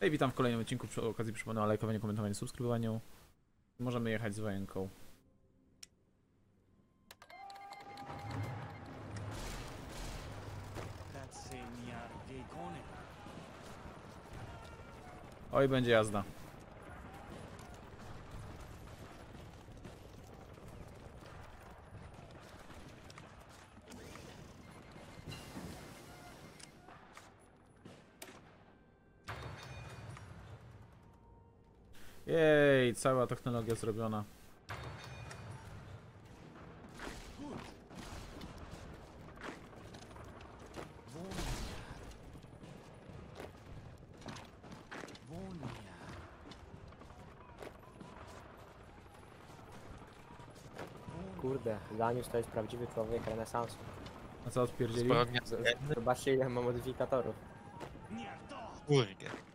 Hej, witam w kolejnym odcinku. Przy okazji przypomnę o lajkowaniu, komentowaniu, subskrybowaniu. Możemy jechać z wojenką. Oj, będzie jazda. Jej, cała technologia zrobiona. Kurde, Danius to jest prawdziwy człowiek renesansu. A co odpierdzieli? Zobaczcie ile ma modyfikatorów. Kurde.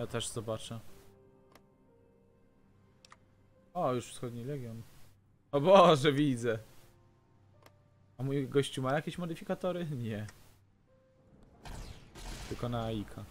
Ja też zobaczę. O, już wschodni legion. O Boże, widzę. A mój gościu ma jakieś modyfikatory? Nie. Tylko na AIKA.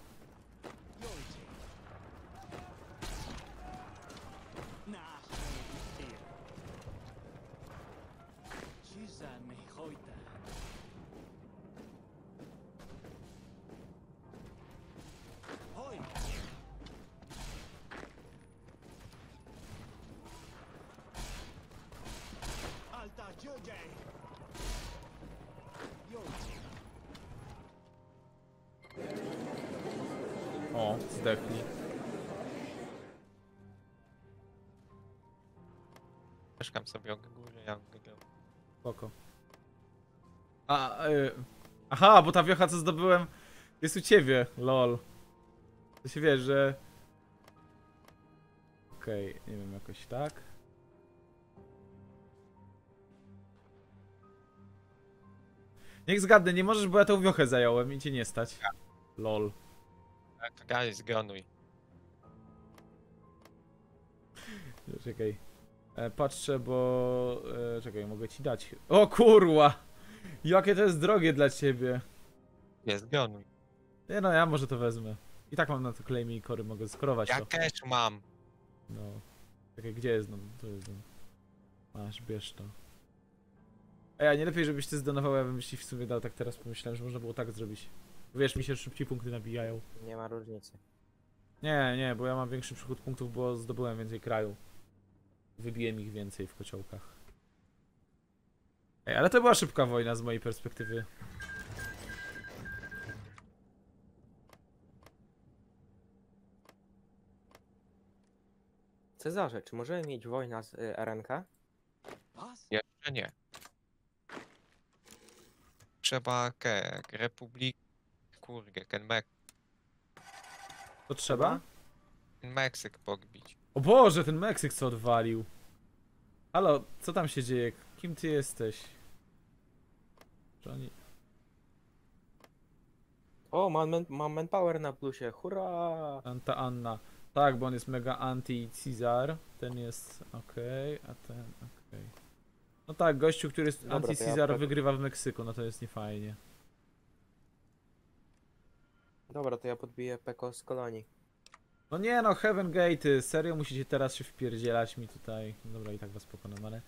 Mieszkam sobie o jak wygrał. Spoko. A, y aha, bo ta wiocha co zdobyłem jest u ciebie, lol. To się wiesz, że... Okej, nie wiem, jakoś tak. Niech zgadnę, nie możesz, bo ja tą wiochę zająłem i cię nie stać. Lol. Tak, gaj, zgronuj. Czekaj. E, patrzę, bo... E, czekaj, mogę ci dać. O kurwa! Jakie to jest drogie dla ciebie. Nie, zgronuj. Nie no, ja może to wezmę. I tak mam na to claimy i kory, mogę skorować Ja to. cash mam. No. Czekaj, gdzie jest no? To jest no. Masz, bierz to. Ej, a nie lepiej, żebyś ty zdonował, ja bym ci w sumie dał tak teraz pomyślałem, że można było tak zrobić. Wiesz, mi się szybciej punkty nabijają. Nie ma różnicy. Nie, nie, bo ja mam większy przychód punktów, bo zdobyłem więcej kraju. Wybiłem ich więcej w kociołkach. Ej, ale to była szybka wojna z mojej perspektywy. Cezarze, czy możemy mieć wojnę z y, RNK? Jeszcze nie. Trzeba ke, Republik... Kurde, ten Mek To trzeba? ten Meksyk podbić. O Boże, ten Meksyk co odwalił. Halo, co tam się dzieje? Kim ty jesteś? Czy oni... O, mam, man, mam manpower na plusie, hurra! Anta Anna. Tak, bo on jest mega anti-Cezar. Ten jest okej, a ten okej. No tak, gościu, który jest ja anti-Cezar tak- wygrywa w Meksyku, no to jest niefajnie. Dobra, to ja podbiję Peko z kolonii. No nie no, Heaven Gate, serio musicie teraz się wpierdzielać mi tutaj. Dobra, i tak was pokonam, ale...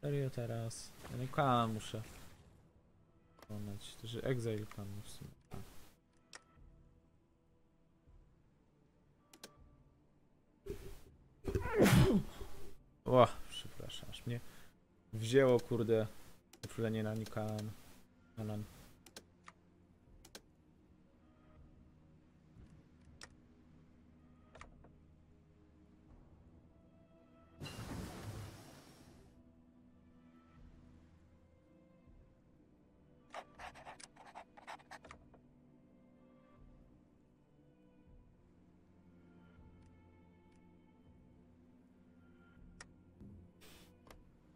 Serio teraz. Ja nie kan muszę. Pokonać. To że Exile kan w sumie. O, przepraszam, aż mnie wzięło, kurde, uczulenie na Nikan. Alan.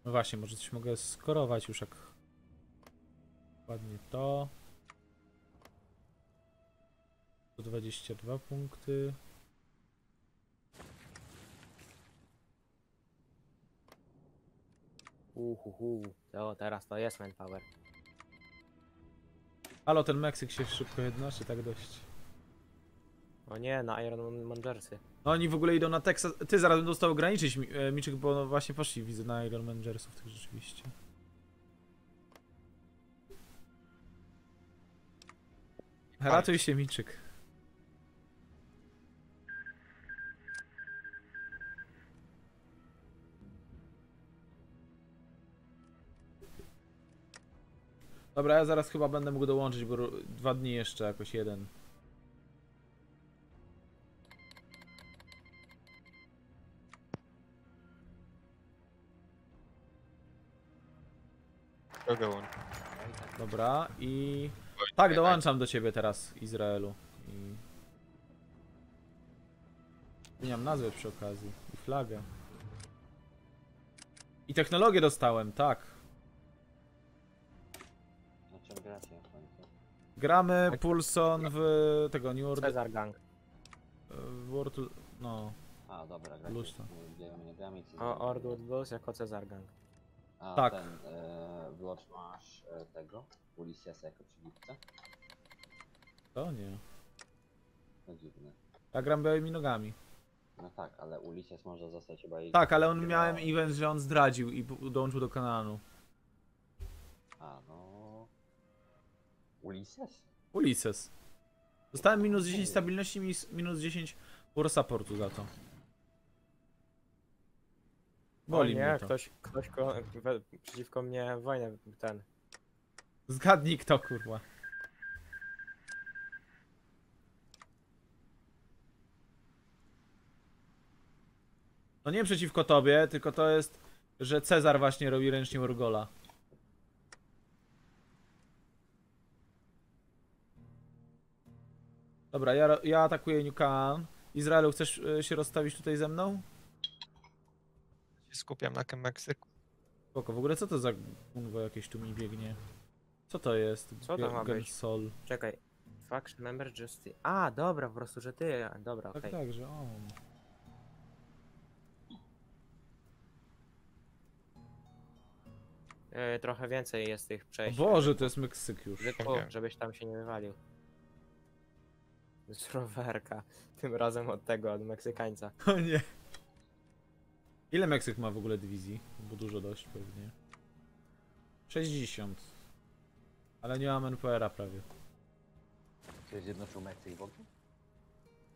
No właśnie, może coś mogę skorować już jak ładnie to. 122 punkty. Uhuhu. To teraz to jest manpower. Halo, ten Meksyk się szybko jednoczy, tak dość. O nie, na Iron Mangersy. No oni w ogóle idą na Texas. Ty zaraz będą dostał ograniczyć e, Miczyk, bo no właśnie poszli widzę na Iron Mangersów tych rzeczywiście. Ratuj się Miczyk. Dobra, ja zaraz chyba będę mógł dołączyć, bo dwa dni jeszcze jakoś jeden. Dobra, i... Tak, dołączam do ciebie teraz, Izraelu. I... Zmieniam nazwę przy okazji. I flagę. I technologię dostałem, tak. Na czym gracie w końcu? Gramy Pulson w tego New Order... Cezar Gang. w World... no... A, dobra, gracie Luźno. z białymi nogami. czy z O, białymi Ordwood nogami? Blues jako Cezar Gang. A Tak. ten, e, Wyłącz masz e, tego, Ulyssesa jako przywódcę? To nie. No dziwne. Ja gram białymi nogami. No tak, ale Ulysses może zostać chyba i... Tak, ale on miałem event, że on zdradził i dołączył do kanału. A, no... Ulysses? Ulises. Dostałem minus 10 stabilności, mis- minus 10 war supportu za to. O nie, mnie to. ktoś, ktoś ko- we, przeciwko mnie wojnę ten. Zgadnij kto, kurwa. No nie przeciwko tobie, tylko to jest, że Cezar właśnie robi ręcznie Urgola. Dobra, ja, ja atakuję New. Izraelu, chcesz y, się rozstawić tutaj ze mną? Się skupiam na tym Meksyku. Spoko, w ogóle co to za gunwo jakieś tu mi biegnie? Co to jest? Co to ma być? Sol. Czekaj. Faction member Justice. A, dobra, po prostu, że ty. Dobra, okej. Tak, tak, że on. E, trochę więcej jest tych O przejść. Boże, to jest Meksyk już. Że- Okej. o, żebyś tam się nie wywalił. Z rowerka. Tym razem od tego, od Meksykańca. O nie. Ile Meksyk ma w ogóle dywizji? Bo dużo dość pewnie. 60. Ale nie mam NPR-a prawie. Czy zjednoczył Meksyk w ogóle?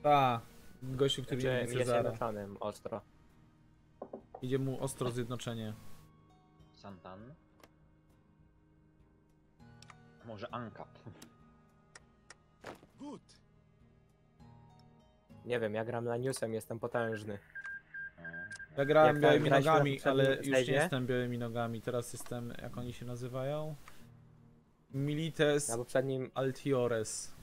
Ta. Gościu, który Znaczy, nie jest zjednoczonym, ostro. Idzie mu ostro zjednoczenie. Santan? Może Ankap? Gut. Nie wiem, ja gram na newsem, jestem potężny. Ja grałem Jak białymi graliśmy na nogami, ale już nie jestem białymi nogami. Teraz jestem, jak oni się nazywają? Milites Na poprzednim, Altiores.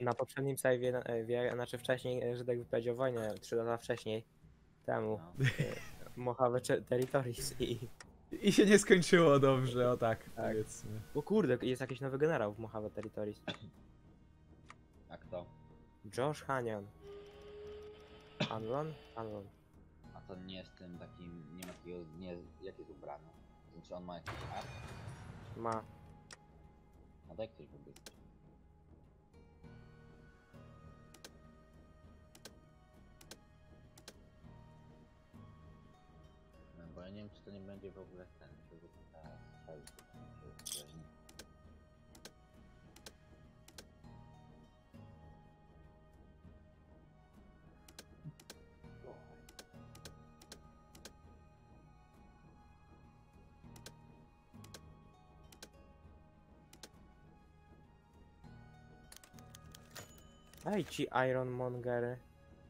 na poprzednim save'ie, e, wie- znaczy wcześniej, e, Żydek wypowiedział wojnę 3 lata wcześniej. Temu. No. Mojave Cze- Territories i... I się nie skończyło dobrze, o tak, Tak. powiedzmy. O kurde, jest jakiś nowy generał w Mojave Territories. A kto? Josh Hanian. Anlon? Anlon. To nie jest tym takim, nie ma takiego, nie, jak jest ubrany? Znaczy on ma jakiś art? Ma. A daj ktoś wybrać. No bo ja nie wiem czy to nie będzie w ogóle ten, czy ogóle teraz czy czy nie. Ej, ci Iron Mongery.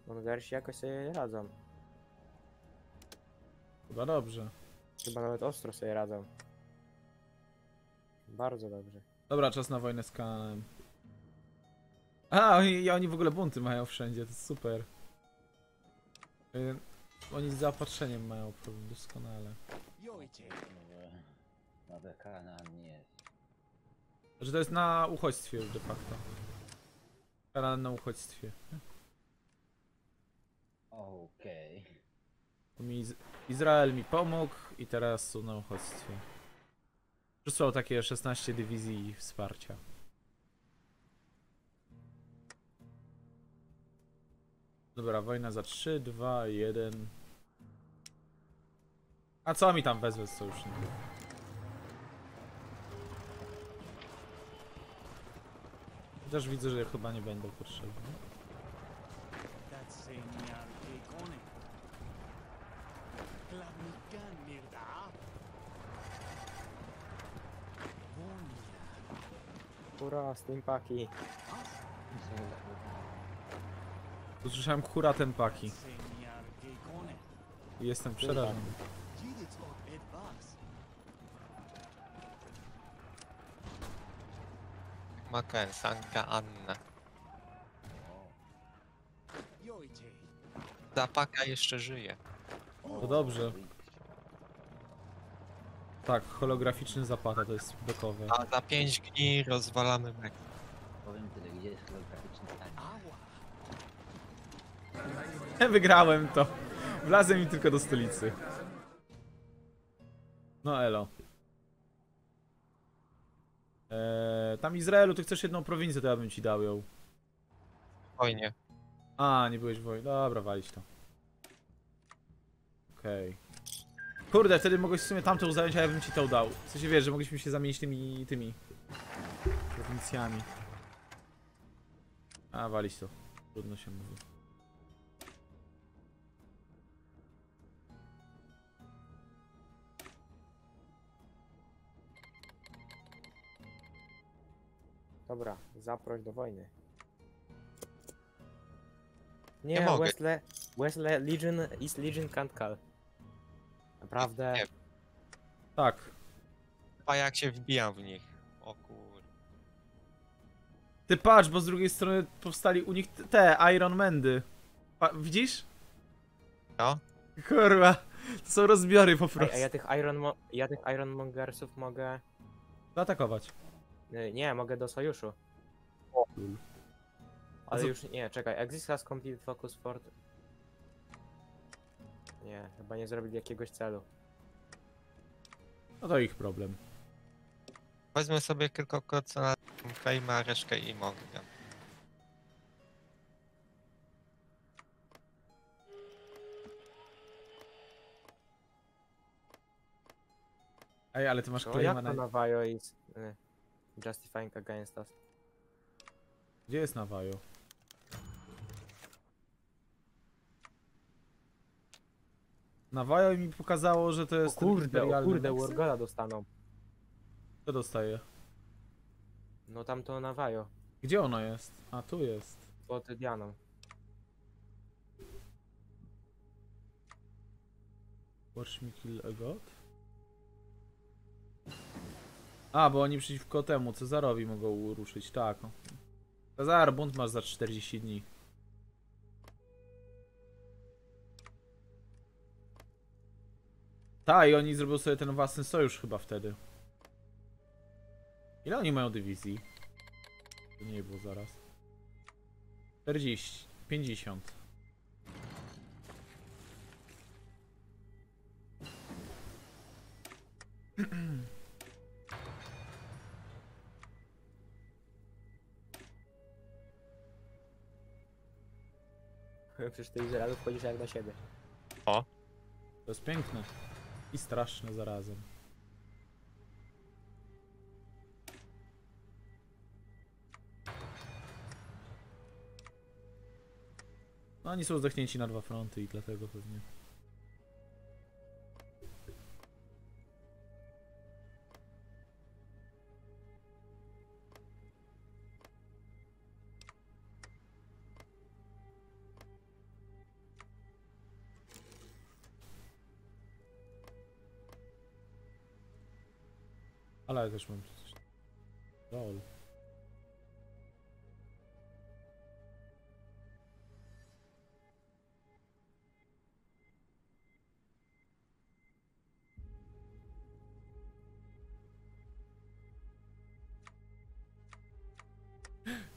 Mongersi jakoś sobie radzą. Chyba dobrze. Chyba nawet ostro sobie radzą. Bardzo dobrze. Dobra, czas na wojnę z Kananem. A, i i oni w ogóle bunty mają wszędzie, to jest super. Y, Oni z zaopatrzeniem mają problem doskonale. Dekana nie jest. Że to jest na uchodźstwie już de facto. Kanan na uchodźstwie. Okej. Mi Iz- Izrael mi pomógł i teraz są na uchodźstwie. Przysłał takie 16 dywizji wsparcia. Dobra, wojna za 3, 2, 1. A co mi tam wezwę z sojuszników? Chociaż widzę, że chyba nie będą potrzebne. Dat señal que kone. Klamikan mirda. Vonia. Ura, steampaki. Usłyszałem hura tempaki. Señal que kone. i Jestem przerażony. Maken, Sanka Anna. Zapaka jeszcze żyje. To dobrze. Tak, holograficzny zapata to jest bekowe. A za 5 dni rozwalamy mek. Powiem tyle, gdzie jest holograficzny stan. Agua. Wygrałem to. Wlazłem mi tylko do stolicy. No elo. Eee, tam Izraelu, ty chcesz jedną prowincję, to ja bym ci dał ją. Wojnie. A, nie byłeś w wojnie. Dobra, walić to. Okej. Kurde, wtedy mogłeś w sumie tamtą zająć, a ja bym ci tą dał. W sensie wiesz, że mogliśmy się zamienić tymi, tymi prowincjami. A, walić to. Trudno się mówi. Dobra, zaproś do wojny. Nie, mogę. Wesley, Wesley Legion, East Legion can't call. Naprawdę. Nie. Tak. A jak się wbijam w nich. O kur... Ty patrz, bo z drugiej strony powstali u nich te Iron Mandy. Pa widzisz? No. Kurwa, to są rozbiory po prostu. a ja tych Iron, Mo ja tych Iron Mongersów mogę... Zaatakować. Y, Nie, mogę do sojuszu. Ale co- już nie, czekaj. Exist has complete focus fort. Nie, chyba nie zrobili jakiegoś celu. No to ich problem. Wezmę sobie tylko na Fejma, reszkę i mogę. Ej, ale ty masz claima jak na... to y, justifying against us? Gdzie jest Navajo? Navajo mi pokazało, że to O jest ten kurde, o kurde. Wargola dostaną. Co dostaje? No tam to Navajo, Gdzie ono jest? A, tu jest. pod Dianą. Watch me kill a god? A, bo oni przeciwko temu Cezarowi mogą ruszyć, tak. Cezar, bunt masz za 40 dni. Tak, i oni zrobią sobie ten własny sojusz chyba wtedy. Ile oni mają dywizji? To nie było zaraz. 40, 50. Przecież ty Izraelu wchodzisz jak do siebie. To jest piękne. I straszne zarazem. No oni są zdechnięci na dwa fronty i dlatego pewnie. Ja też mam coś. Lol.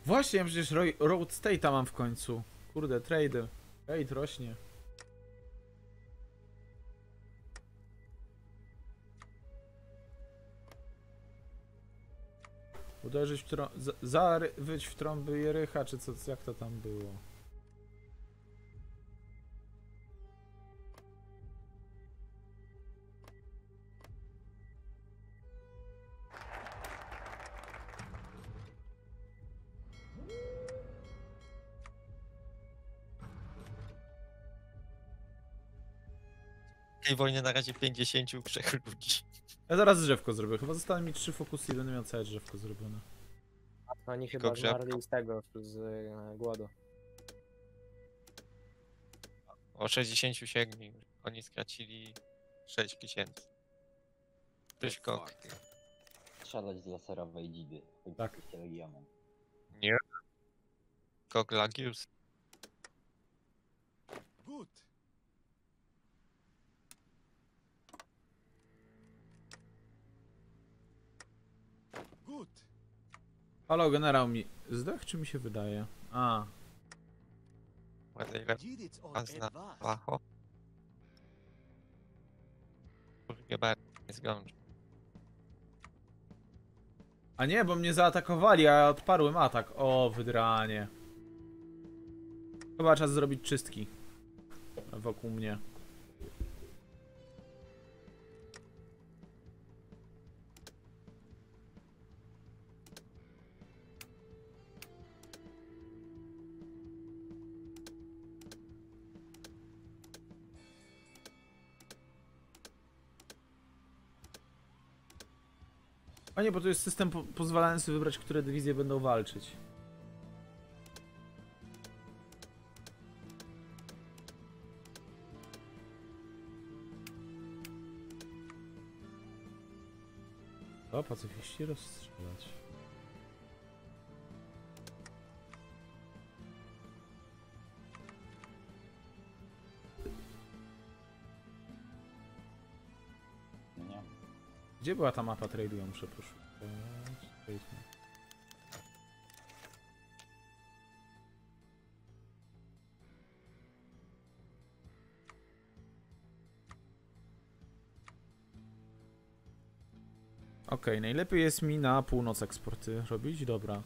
Właśnie, ja przecież Ro- Road State'a mam w końcu. Kurde, trade. Trade rośnie. Uderzyć w. Zaryć w trąby Jerycha, czy co, jak to tam było? Tej wojnie na razie 53 ludzi. Ja zaraz drzewko zrobię. Chyba zostały mi trzy fokusy i będę miał całe drzewko zrobione. Oni chyba grzebka. zmarli z tego, z e, głodu. O 67 oni stracili 6 tysięcy. Ktoś kok. Strzelać z laserowej dzidy. Tak. jesteście legionem. Nie. Kok Lagius. Gut. Halo, generał mi... Zdech, czy mi się wydaje? A, Azna etwas. Bajo. Chyba nie zgądź. A nie, bo mnie zaatakowali, a ja odparłem atak. O, wydranie. Chyba czas zrobić czystki. Wokół mnie. A nie, bo to jest system po pozwalający wybrać, które dywizje będą walczyć. O, pacyfiści rozstrzelać. Gdzie była ta mapa trade'u? Muszę poszukać. Okej, najlepiej jest mi na północ eksporty robić, dobra.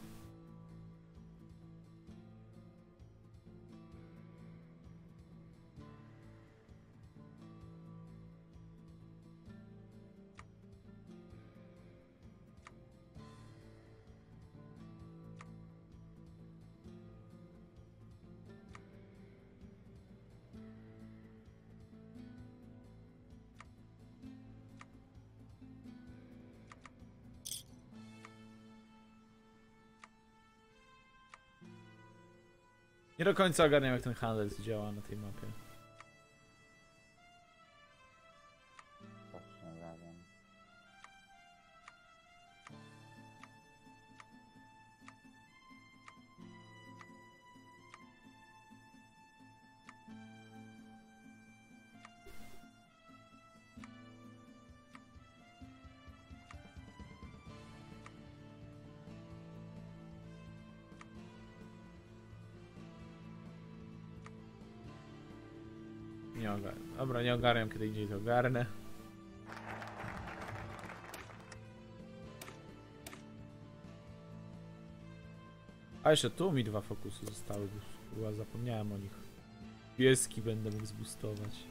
Nie do końca ogarniam jak ten handel działa na tej mapie. Dobra, nie ogarniam kiedy indziej to ogarnę. A jeszcze tu mi dwa fokusy zostały, bo zapomniałem o nich. Pieski będę mógł zbustować.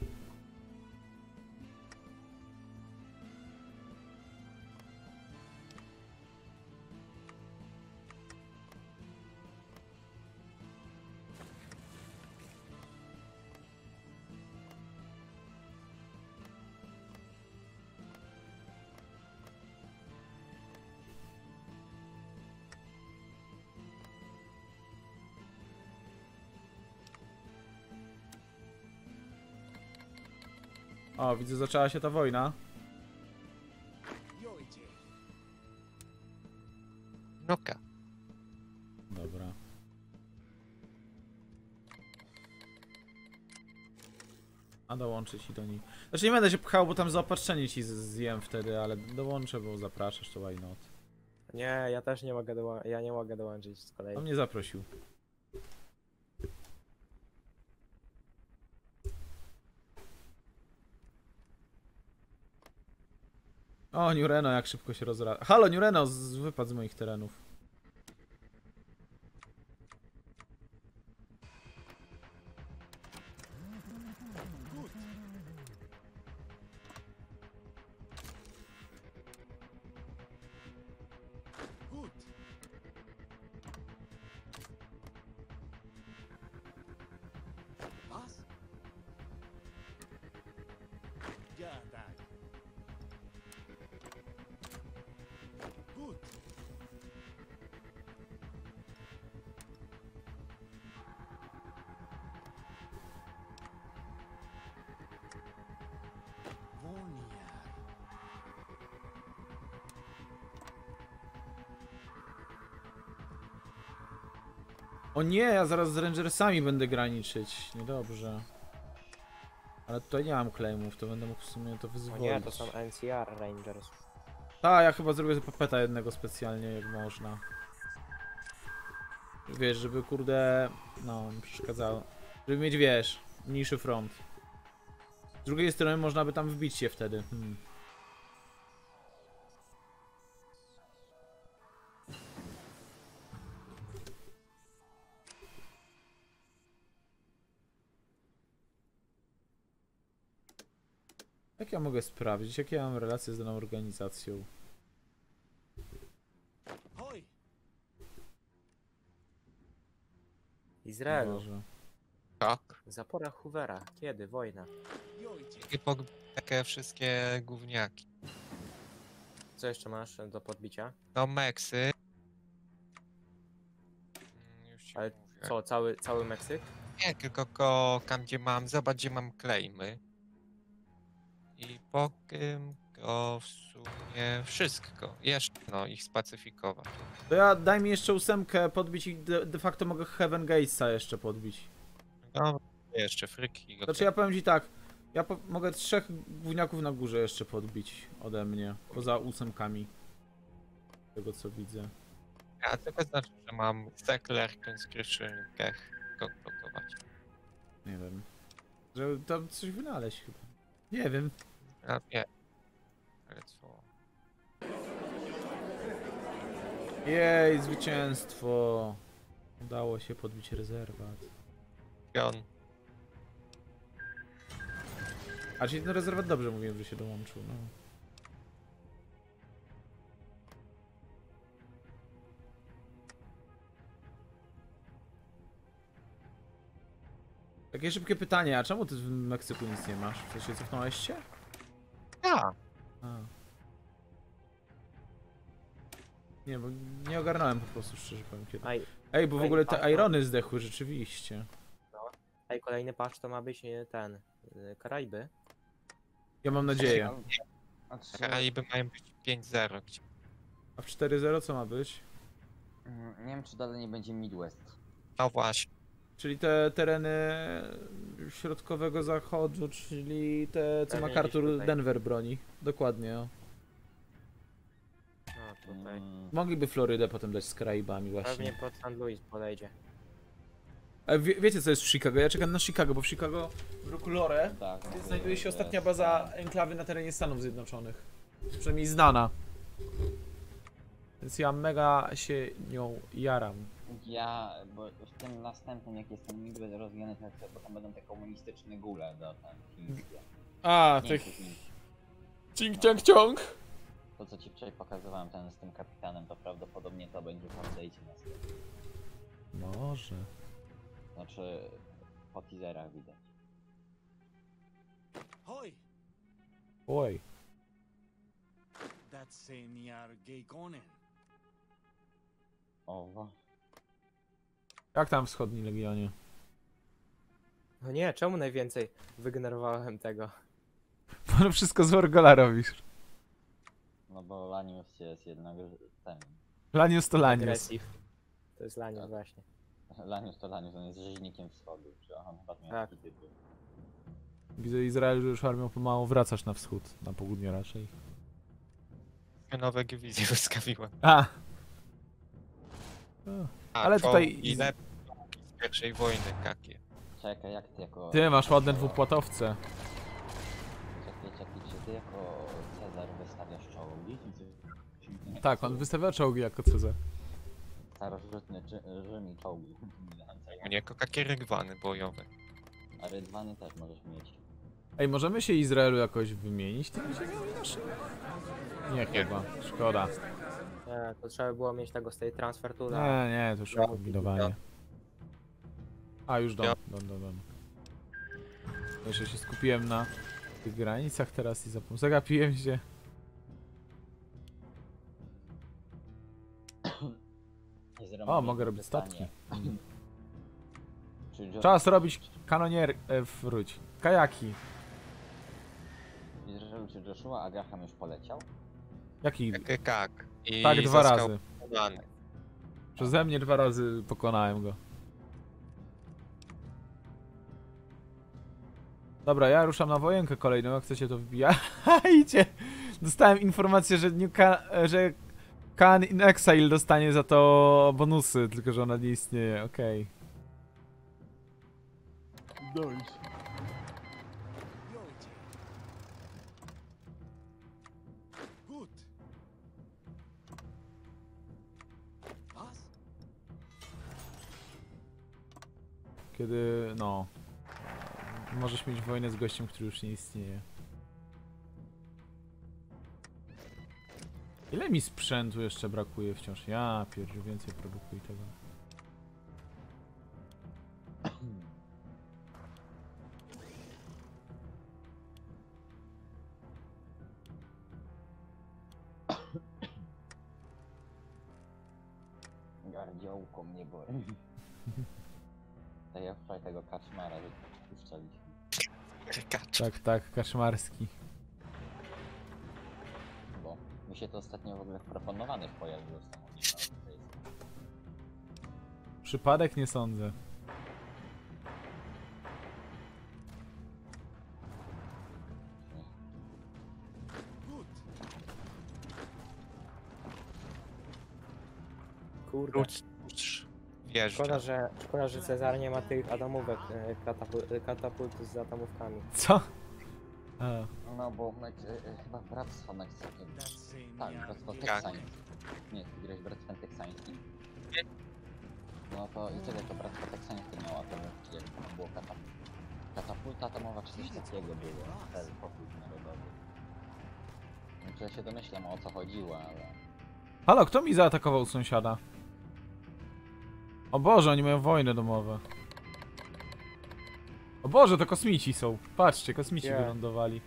O, widzę, zaczęła się ta wojna. Noka. Dobra. A dołączyć i do niej. Znaczy nie będę się pchał, bo tam zaopatrzenie ci zjem wtedy, ale dołączę, bo zapraszasz, to why not. Nie, ja też nie mogę dołączyć, ja nie mogę dołączyć z kolei. On mnie zaprosił. O, Nureno, jak szybko się rozra... Halo, Nureno, wypadł z moich terenów. O nie, ja zaraz z Rangersami będę graniczyć. Niedobrze. Ale tutaj nie mam claimów, to będę mógł w sumie to O wyzwolić. nie, to są NCR Rangers. Tak, ja chyba zrobię papeta jednego specjalnie, jak można. Wiesz, żeby kurde, no, mi przeszkadzało. Żeby mieć, wiesz, mniejszy front. Z drugiej strony można by tam wbić się wtedy. Hmm. Jak ja mogę sprawdzić, jakie ja mam relacje z daną organizacją? Hoi. Izraelu. Boże. Tak. Zapora Hoovera. Kiedy? Wojna. Po takie wszystkie gówniaki. Co jeszcze masz do podbicia? No Meksy. Mm, Już ci Ale mówię. Co, cały, cały Meksyk? Nie, tylko ko, tam gdzie mam, zobacz gdzie mam claimy. Go w sumie wszystko. Jeszcze no ich spacyfikować. To ja daj mi jeszcze ósemkę podbić i de, de facto mogę Heaven Gatesa jeszcze podbić. No, jeszcze fryki. Znaczy ja powiem ci tak, ja po, mogę trzech gówniaków na górze jeszcze podbić ode mnie, poza ósemkami. Tego co widzę. A tylko znaczy, że mam Seckler, Conscription, Kech go blokować. Nie wiem. Żeby tam coś wynaleźć chyba. Nie wiem. A nie. Ale co? Jej, zwycięstwo. Udało się podbić rezerwat. Pion. A czyli ten rezerwat dobrze mówiłem, że się dołączył, no. Takie szybkie pytanie, a czemu ty w Meksyku nic nie masz? W sensie cofnąłeś się? Ja. A. Nie, bo nie ogarnąłem po prostu, szczerze powiem kiedy. Aj, Ej, bo w Ej, ogóle te Irony zdechły, rzeczywiście. aj kolejny patch to ma być nie, ten. y, Karaiby. Ja mam nadzieję. Karaiby mają być 5-0. Gdzie... A w 4.0 co ma być? mm, nie wiem czy dalej nie będzie Midwest. No właśnie. Czyli te tereny środkowego zachodu, czyli te, co Pewnie MacArthur. Denver broni. Dokładnie, o. No tutaj. Mogliby Florydę potem dać z Karaibami Pewnie właśnie. pod St. Louis podejdzie. A wie, wiecie co jest w Chicago? Ja czekam na Chicago, bo w Chicago w roku Lore tak, znajduje się ostatnia baza enklawy na terenie Stanów Zjednoczonych. Przynajmniej znana. Więc ja mega się nią jaram. Ja, bo w tym następnym jak jestem Midwest rozwijany, to chcę, bo tam będą te komunistyczne gule do tam chińskie. A, tych cing ciang ciong. To co ci wczoraj pokazywałem, ten z tym kapitanem, to prawdopodobnie to będzie w update'cie następnym. Może. Znaczy, po teaserach widać. Hoi. Oj. Dat zijn jaar Gekonen. O, wa- Jak tam wschodni legionie? No nie, czemu najwięcej wygenerowałem tego? Bo wszystko z Wargola robisz. no bo Lanius jest jednak ten. Lanius to Lanius. Aggressive. To jest Lanius Tak. właśnie. Lanius to Lanius, on jest rzeźnikiem wschodu, czy on chyba miał Tak. Widzę Izrael, że już armią pomału wracasz na wschód, na południe raczej. Nowe dywizje wyskawiłem. A! A, Ale tutaj- Ile pierwszej wojny kakie. Czekaj, jak ty jako... Ty masz ładne dwupłatowce. Czekaj, czekaj, czy ty jako Cezar wystawiasz czoło Tak, on wystawia czołgi jako CZ. Starożytny Rzym i czołgi. U mnie jako takie rygwany bojowe. A rydwany też możesz mieć. Ej, możemy się Izraelu jakoś wymienić tymi ziemiami naszymi? Nie chyba, szkoda. Nie, to trzeba by było mieć tego z tej transfer Nie, toola. nie, to już Ja- kombinowanie. A, już don, don, don, don. Jeszcze się skupiłem na tych granicach teraz i zapom... Zagapiłem się. O, mogę robić statki. Czas robić kanonier... E, wróć. Kajaki. Izrael czy Joshua, a Graham już poleciał? Jaki? Jak kak. I Tak, dwa razy. pokonany. Przeze mnie dwa razy pokonałem go. Dobra, ja ruszam na wojenkę kolejną, jak chcecie to wbija. Idzie! Dostałem informację, że, New Ka że Khan in Exile dostanie za to bonusy, tylko że ona nie istnieje, okej. Was? Kiedy, no... Możesz mieć wojnę z gościem, który już nie istnieje. Ile mi sprzętu jeszcze brakuje wciąż? Ja pierdziu, więcej produkuj tego. Gardziołko mnie boli. Tak jak wczoraj tego kaczmara wypuszczaliśmy. Kacz. Tak, tak, kaszmarski. Bo mi się to ostatnio w ogóle w proponowanych pojawiło Przypadek nie sądzę. Kurde. Szkoda, że, szkoda, że Cezar nie ma tych atomówek, e, katapul, katapultów z atomówkami. Co? A, No bo Mex, y, y, chyba bractwo meksykańskie. Tak, bractwo Jak? teksańskie. Nie, ty grałeś bractwem teksańskim. No to i tyle to bractwo teksańskie miało atomówki, jak tam było katap katapulta atomowa czy coś takiego było. Ten pokój narodowy. Znaczy ja się domyślam o co chodziło, ale... Halo, kto mi zaatakował sąsiada? O Boże, oni mają wojny domowe. O Boże, to kosmici są. Patrzcie, kosmici Gdzie? wylądowali.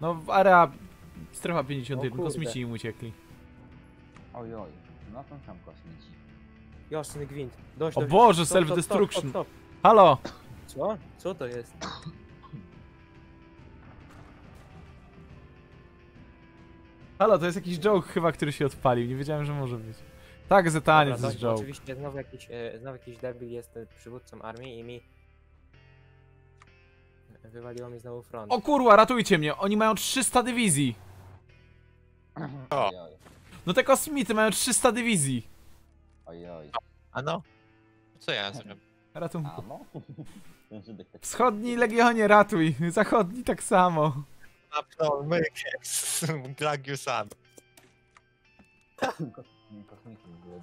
No, w area... Strefa 51, O kurde. kosmici im uciekli. Ojoj, no to tam kosmici. Jasny gwint. Dość, O dość. Boże, self-destruction. Halo! Co? Co to jest? Halo, to jest jakiś joke chyba, który się odpalił. Nie wiedziałem, że może być. Tak, Zetanie, Dobra, to jest bo joke. Oczywiście znowu jakiś, e, znowu jakiś debil jest e, przywódcą armii i mi... Wywaliło mi znowu front. O kurwa, ratujcie mnie! Oni mają 300 dywizji! O. No te kosmity mają 300 dywizji! ojoj. A no? Co ja zrobię? Ratunku. No? Wschodni legionie ratuj, zachodni tak samo. Na plomy z Glagiusami.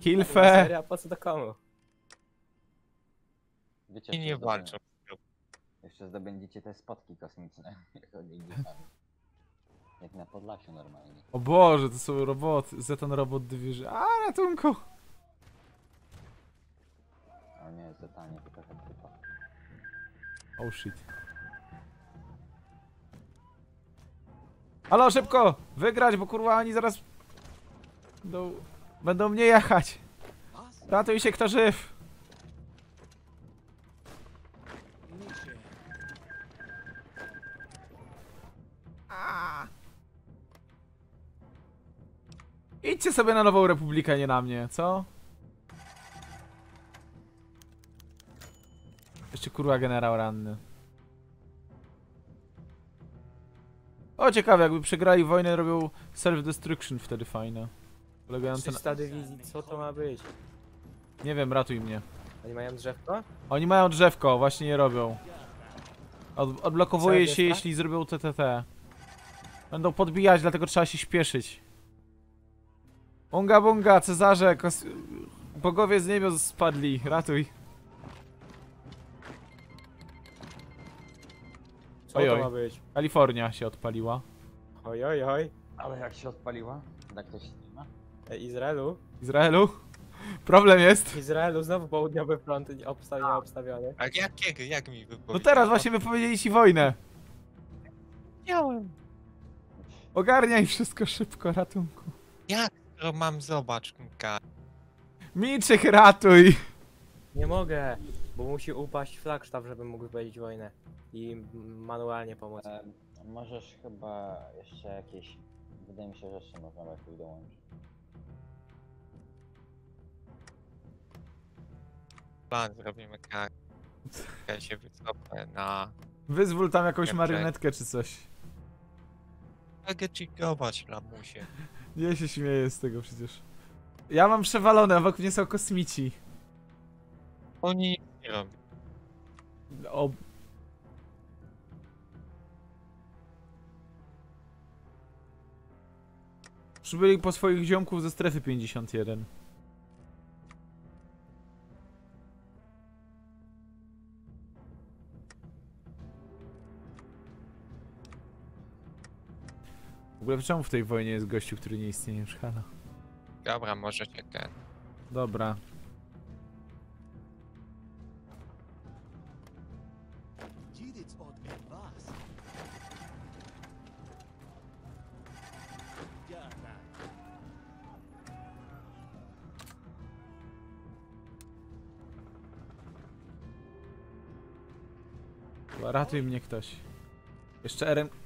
Hilfe! Seria, po co to komu? Wiecie, I nie walczą. Jeszcze zdobędziecie te spotki kosmiczne. Jak oni sami. Jak na Podlasiu normalnie. O Boże, to są roboty, Zeton Robot Division. A, ratunku! A nie, Zetanie, tylko tak typa. Oh shit. Halo, szybko! Wygrać, bo kurwa oni zaraz... Będą, będą mnie jechać. Ratuj się kto żyw. Idźcie sobie na Nową Republikę, nie na mnie, co? Jeszcze kurwa generał ranny. O ciekawe, jakby przegrali wojnę, robią self-destruction wtedy fajne. Polegające na... 300 dywizji, co to ma być? Nie wiem, ratuj mnie. Oni mają drzewko? Oni mają drzewko, właśnie je robią. Od, odblokowuje się, tak? jeśli zrobią TTT. Będą podbijać, dlatego trzeba się śpieszyć. Unga bunga, Cezarze, kos... bogowie z niebios spadli, ratuj. Co Ojoj. to ma być? Kalifornia się odpaliła. Oj, oj, oj. Ale jak się odpaliła? Da ktoś streama? E, Izraelu? Izraelu? Problem jest. W Izraelu znowu południowy front obstawiony. obstawiony. A jakiego, jak mi wypowiedział? No teraz właśnie wypowiedzieli ci wojnę. Miałem. Ogarniaj wszystko szybko, ratunku. Jak to mam, zobacz, Ka. Miczek, ratuj! Nie mogę, bo musi upaść flagstaff, żeby mógł wypowiedzieć wojnę. I manualnie pomóc. E, możesz chyba jeszcze jakieś... Wydaje mi się, że jeszcze można jakoś dołączyć. Plan zrobimy tak. Ja się wycofę na... Wyzwól tam jakąś Nie, marionetkę czy coś. Mogę chikować, lamusie. Nie się śmieję z tego przecież. Ja mam przewalone, a wokół mnie są kosmici. Oni nic nie robią. O... Przybyli po swoich ziomków ze strefy 51. ogóle czemu w tej wojnie jest gościu, który nie istnieje już? Halo. Dobra, możecie ten. Dobra. Ratuj mnie ktoś. Jeszcze RM...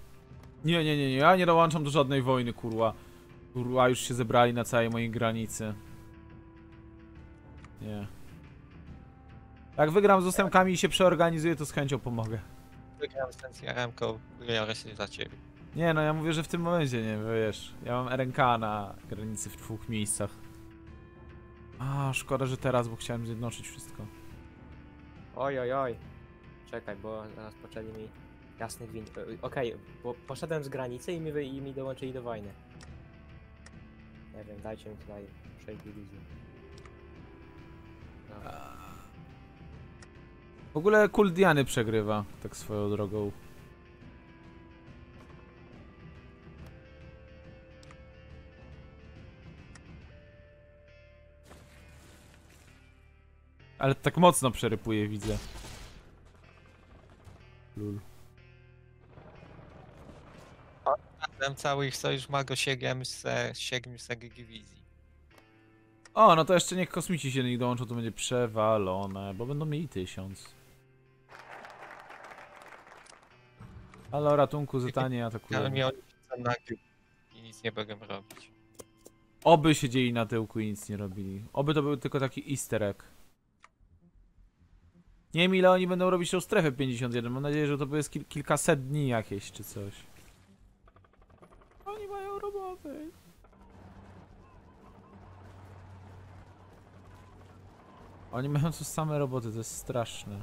Nie, nie, nie, nie, ja nie dołączam do żadnej wojny, kurwa. Kurwa, już się zebrali na całej mojej granicy. Nie. Jak wygram z ósemkami i się przeorganizuję, to z chęcią pomogę. Wygram z Tencjaremką, biorę się za ciebie. Nie, no ja mówię, że w tym momencie nie, wiesz. Ja mam RNK na granicy w dwóch miejscach. A, szkoda, że teraz, bo chciałem zjednoczyć wszystko. Oj, oj, oj. Czekaj, bo zaraz poczęli mi jasny gwint. E, Okej, bo poszedłem z granicy i mi, i mi dołączyli do wojny. Nie wiem, dajcie mi tutaj 6 dywizji. No. W ogóle kult Diany przegrywa, tak swoją drogą. Ale tak mocno przerypuje, widzę. Lul. Tam cały ich sojusz ma go 700, 700 dywizji. O, no to jeszcze niech kosmici się do nich dołączą, to będzie przewalone, bo będą mieli tysiąc. Halo, ratunku, zetanie Ale atakują. mnie oni na i nic nie będą robić. Oby siedzieli na tyłku i nic nie robili. Oby to był tylko taki easter egg. Nie wiem ile oni będą robić tą strefę 51. Mam nadzieję, że to jest kil kilkaset dni jakieś czy coś. Oni mają roboty. Oni mają tu same roboty, to jest straszne.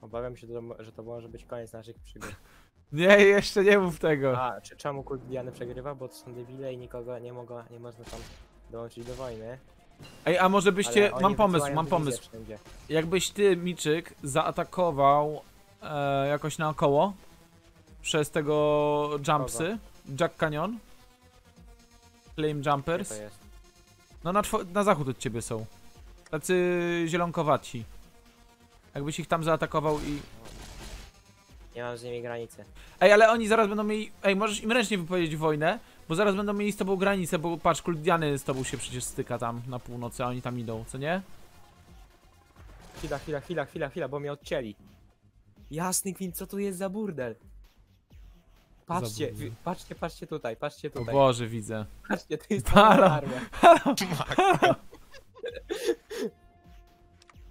Obawiam się, że to, że to może być koniec naszych przygód. Nie, jeszcze nie mów tego. A, czy, czemu kult Diany przegrywa? Bo to są debile i nikogo nie, mogło, nie można tam dołączyć do wojny. Ej, a może byście. Mam pomysł, mam pomysł. Jakbyś ty, Miczyk, zaatakował e, jakoś naokoło przez tego Jumpsy, Jack Canyon, Flame Jumpers. No na, na zachód od ciebie są. Tacy zielonkowaci. Jakbyś ich tam zaatakował i... Nie mam z nimi granicy. Ej, ale oni zaraz będą mieli... Ej, możesz im ręcznie wypowiedzieć wojnę, bo zaraz będą mieli z tobą granicę, bo patrz, kult Diany z tobą się przecież styka tam na północy, a oni tam idą, co nie? Chwila, chwila, chwila, chwila, chwila, bo mnie odcięli. Jasny gwint, co tu jest za burdel? Patrzcie, burdel. patrzcie, patrzcie tutaj, patrzcie O tutaj. Boże, widzę. Patrzcie, to jest Halo. armia.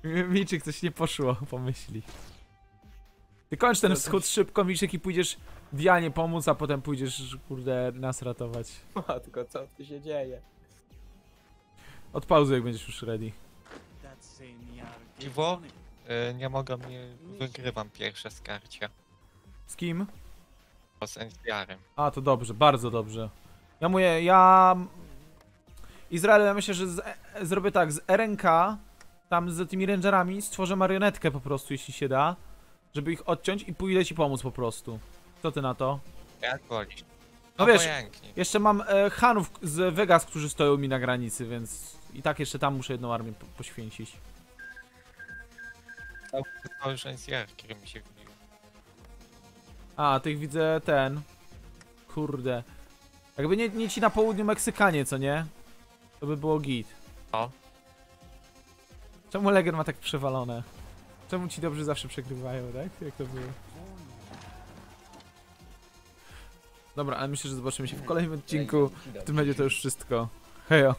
Miczyk, coś nie poszło, pomyśli. Ty kończ ten wschód szybko, Miczyk, i pójdziesz Dianie pomóc, a potem pójdziesz, kurde, nas ratować. Matko, co tu się dzieje? Odpauzuj, jak będziesz już ready. Piwo? Y, nie mogą mnie, wygrywam pierwsze skarcia. Z kim? z NCR-em. A, to dobrze, bardzo dobrze. Ja mówię, ja... Izrael, ja myślę, że z, e, zrobię tak, z RNK, tam z tymi rangerami stworzę marionetkę po prostu, jeśli się da, żeby ich odciąć i pójdę ci pomóc po prostu. Co ty na to? Jak wolisz. No wiesz. Jeszcze mam e, Hanów z Vegas, którzy stoją mi na granicy, więc i tak jeszcze tam muszę jedną armię po poświęcić. To już NCR, który mi się wbił. A, tych widzę ten. Kurde. Jakby nie, nie ci na południu Meksykanie, co nie? To by było git. O. Czemu Legion ma tak przewalone? Czemu ci dobrzy zawsze przegrywają, tak? Jak to było? Dobra, ale myślę, że zobaczymy się w kolejnym odcinku. W tym będzie to już wszystko. Hejo.